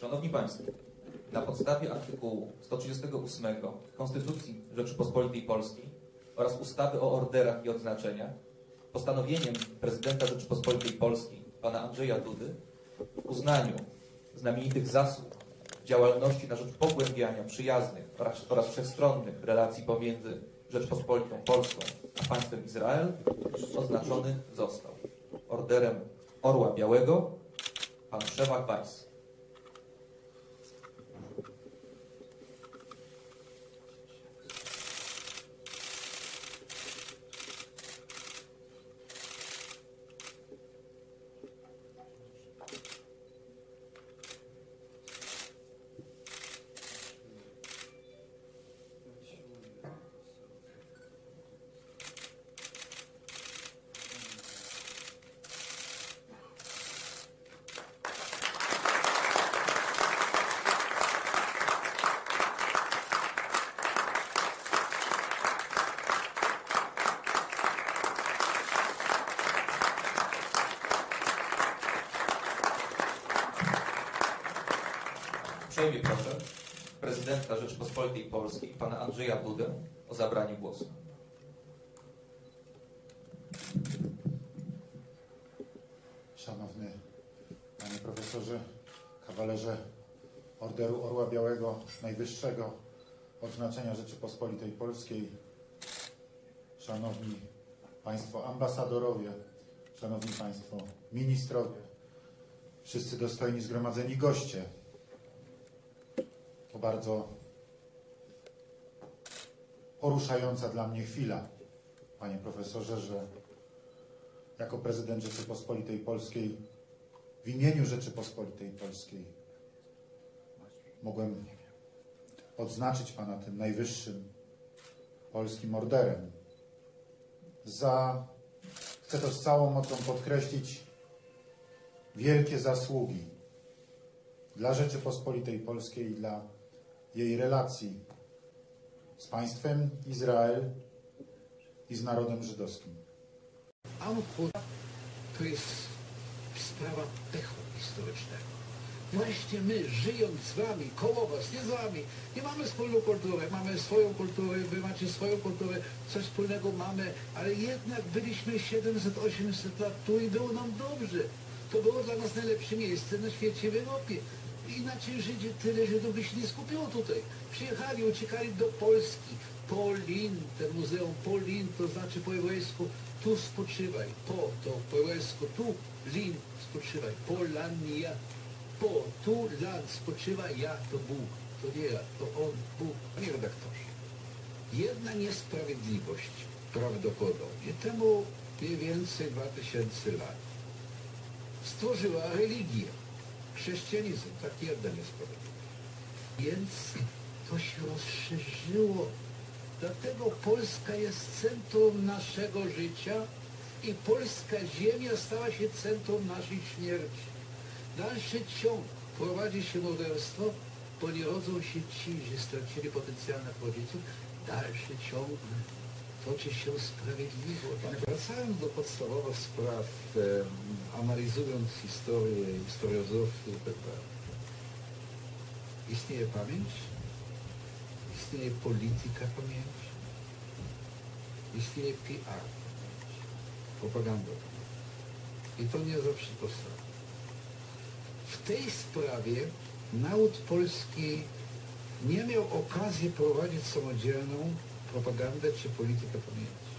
Szanowni Państwo, na podstawie artykułu 138 Konstytucji Rzeczypospolitej Polskiej oraz ustawy o orderach i odznaczeniach postanowieniem prezydenta Rzeczypospolitej Polskiej, pana Andrzeja Dudy, w uznaniu znamienitych zasług działalności na rzecz pogłębiania przyjaznych oraz, oraz wszechstronnych relacji pomiędzy Rzeczpospolitą Polską a państwem Izrael oznaczony został orderem Orła Białego pan Przewag Weiss. Uprzejmie proszę prezydenta Rzeczypospolitej Polskiej, pana Andrzeja Dudę o zabranie głosu. Szanowny Panie Profesorze, kawalerze Orderu Orła Białego, najwyższego odznaczenia Rzeczypospolitej Polskiej, Szanowni Państwo ambasadorowie, Szanowni Państwo ministrowie, wszyscy dostojni zgromadzeni goście. To bardzo poruszająca dla mnie chwila, Panie Profesorze, że jako prezydent Rzeczypospolitej Polskiej w imieniu Rzeczypospolitej Polskiej mogłem odznaczyć Pana tym najwyższym polskim orderem. Za, chcę to z całą mocą podkreślić, wielkie zasługi dla Rzeczypospolitej Polskiej i dla jej relacji z państwem Izrael i z narodem żydowskim. Autor to jest sprawa pechu historycznego. Właśnie my, żyjąc z wami, koło was, nie z wami, nie mamy wspólną kulturę, mamy swoją kulturę, wy macie swoją kulturę, coś wspólnego mamy, ale jednak byliśmy 700-800 lat tu i było nam dobrze. To było dla nas najlepsze miejsce na świecie w Europie. Inaczej Żydzi, tyle Żydów by się nie skupiło tutaj. Przyjechali, uciekali do Polski. Polin, ten muzeum Polin, to znaczy po hebrajsku tu spoczywaj, po to po hebrajsku tu, lin, spoczywaj, Polania, po, tu, lan, spoczywaj, ja to Bóg, to nie ja, to On, Bóg. Panie redaktorze, jedna niesprawiedliwość prawdopodobnie temu mniej więcej 2000 lat stworzyła religię, chrześcijanizm, tak jedna niesprawiedliwość. Więc to się rozszerzyło Dlatego Polska jest centrum naszego życia i polska ziemia stała się centrum naszej śmierci. Dalszy ciąg prowadzi się morderstwo, bo nie rodzą się ci, że stracili potencjalnych rodziców. Dalszy ciąg toczy się sprawiedliwość. Wracając do podstawowych spraw, analizując historię, historiozofię itd. Istnieje pamięć? istnieje polityka pamięci, istnieje PR, propaganda. I to nie zawsze to samo. W tej sprawie naród polski nie miał okazji prowadzić samodzielną propagandę czy politykę pamięci.